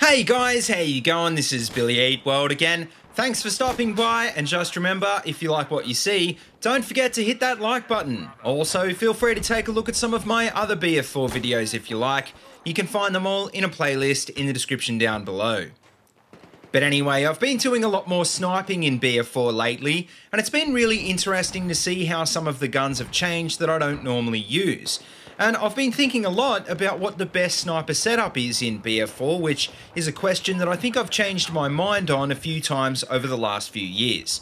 Hey guys, how you going? This is Billy Eat World again. Thanks for stopping by, and just remember, if you like what you see, don't forget to hit that like button. Also, feel free to take a look at some of my other BF4 videos if you like. You can find them all in a playlist in the description down below. But anyway, I've been doing a lot more sniping in BF4 lately, and it's been really interesting to see how some of the guns have changed that I don't normally use. And I've been thinking a lot about what the best sniper setup is in BF4, which is a question that I think I've changed my mind on a few times over the last few years.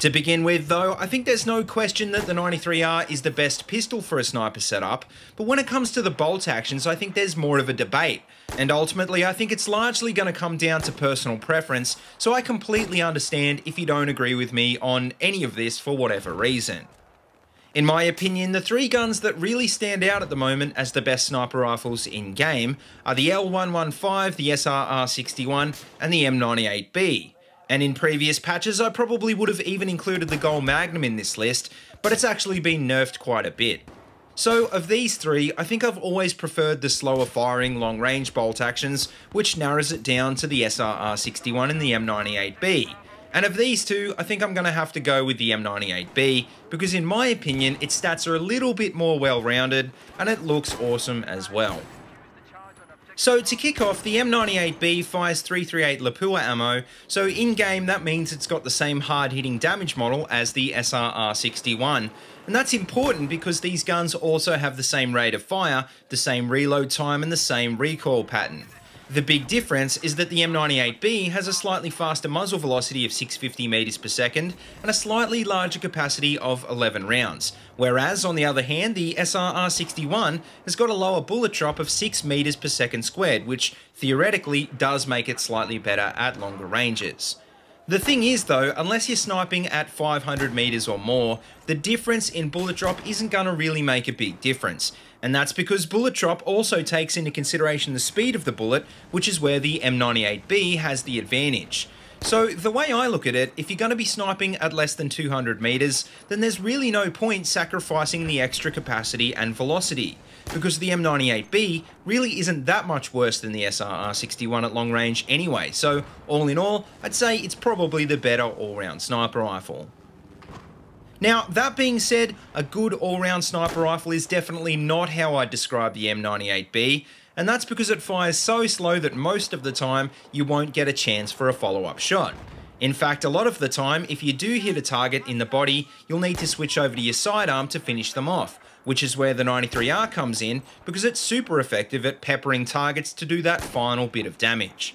To begin with, though, I think there's no question that the 93R is the best pistol for a sniper setup, but when it comes to the bolt actions, I think there's more of a debate. And ultimately, I think it's largely going to come down to personal preference, so I completely understand if you don't agree with me on any of this for whatever reason. In my opinion, the three guns that really stand out at the moment as the best sniper rifles in game are the L115, the SRR61, and the M98B. And in previous patches, I probably would have even included the GOL Magnum in this list, but it's actually been nerfed quite a bit. So, of these three, I think I've always preferred the slower firing long range bolt actions, which narrows it down to the SRR61 and the M98B. And of these two, I think I'm going to have to go with the M98B, because in my opinion, its stats are a little bit more well rounded, and it looks awesome as well. So to kick off, the M98B fires 338 Lapua ammo, so in-game that means it's got the same hard-hitting damage model as the SRR61. And that's important because these guns also have the same rate of fire, the same reload time and the same recoil pattern. The big difference is that the M98B has a slightly faster muzzle velocity of 650 meters per second and a slightly larger capacity of 11 rounds, whereas on the other hand the SRR61 has got a lower bullet drop of 6 meters per second squared, which theoretically does make it slightly better at longer ranges. The thing is though, unless you're sniping at 500 meters or more, the difference in bullet drop isn't gonna really make a big difference. And that's because bullet drop also takes into consideration the speed of the bullet, which is where the M98B has the advantage. So the way I look at it, if you're going to be sniping at less than 200 meters, then there's really no point sacrificing the extra capacity and velocity, because the M98B really isn't that much worse than the SRR61 at long range anyway, so all in all, I'd say it's probably the better all-round sniper rifle. Now, that being said, a good all-round sniper rifle is definitely not how I describe the M98B, and that's because it fires so slow that most of the time you won't get a chance for a follow-up shot. In fact, a lot of the time, if you do hit a target in the body, you'll need to switch over to your sidearm to finish them off, which is where the 93R comes in because it's super effective at peppering targets to do that final bit of damage.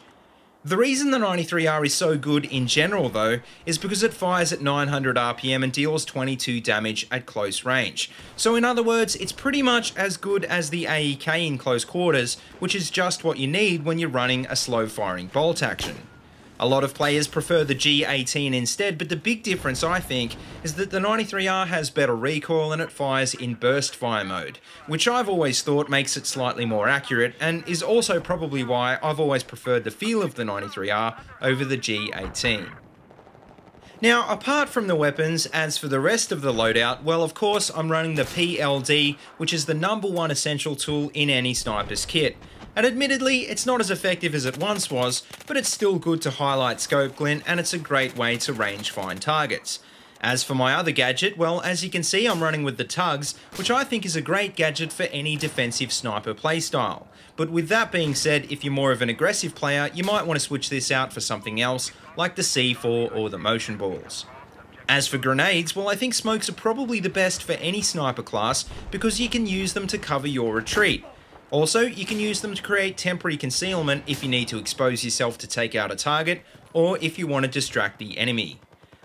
The reason the 93R is so good in general though, is because it fires at 900 RPM and deals 22 damage at close range. So in other words, it's pretty much as good as the AEK in close quarters, which is just what you need when you're running a slow firing bolt action. A lot of players prefer the G18 instead, but the big difference, I think, is that the 93R has better recoil and it fires in burst fire mode, which I've always thought makes it slightly more accurate, and is also probably why I've always preferred the feel of the 93R over the G18. Now, apart from the weapons, as for the rest of the loadout, well, of course, I'm running the PLD, which is the number one essential tool in any sniper's kit. And admittedly, it's not as effective as it once was, but it's still good to highlight scope glint and it's a great way to range find targets. As for my other gadget, well, as you can see, I'm running with the T-UGS, which I think is a great gadget for any defensive sniper playstyle. But with that being said, if you're more of an aggressive player, you might want to switch this out for something else, like the C4 or the motion balls. As for grenades, well I think smokes are probably the best for any sniper class because you can use them to cover your retreat. Also, you can use them to create temporary concealment if you need to expose yourself to take out a target, or if you want to distract the enemy.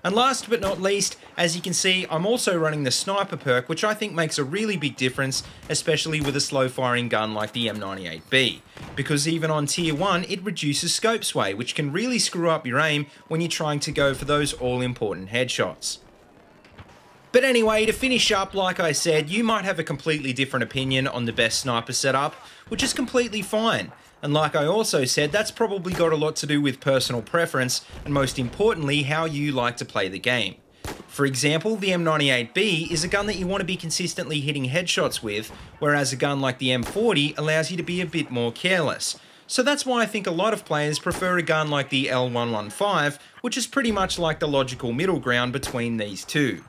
And last but not least, as you can see, I'm also running the sniper perk, which I think makes a really big difference, especially with a slow firing gun like the M98B. Because even on tier 1, it reduces scope sway, which can really screw up your aim when you're trying to go for those all important headshots. But anyway, to finish up, like I said, you might have a completely different opinion on the best sniper setup, which is completely fine. And like I also said, that's probably got a lot to do with personal preference, and most importantly, how you like to play the game. For example, the M98B is a gun that you want to be consistently hitting headshots with, whereas a gun like the M40 allows you to be a bit more careless. So that's why I think a lot of players prefer a gun like the L115, which is pretty much like the logical middle ground between these two.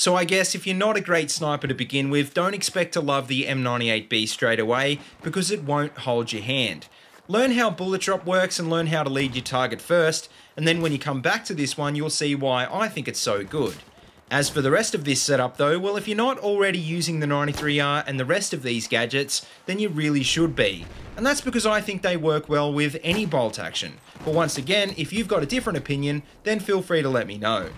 So I guess if you're not a great sniper to begin with, don't expect to love the M98B straight away, because it won't hold your hand. Learn how bullet drop works and learn how to lead your target first, and then when you come back to this one, you'll see why I think it's so good. As for the rest of this setup though, well if you're not already using the 93R and the rest of these gadgets, then you really should be. And that's because I think they work well with any bolt action. But once again, if you've got a different opinion, then feel free to let me know.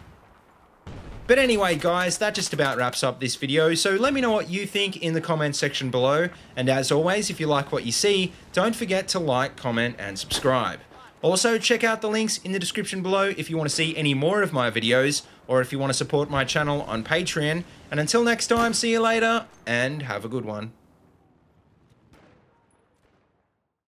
But anyway guys, that just about wraps up this video, so let me know what you think in the comments section below, and as always, if you like what you see, don't forget to like, comment, and subscribe. Also, check out the links in the description below if you want to see any more of my videos, or if you want to support my channel on Patreon, and until next time, see you later, and have a good one.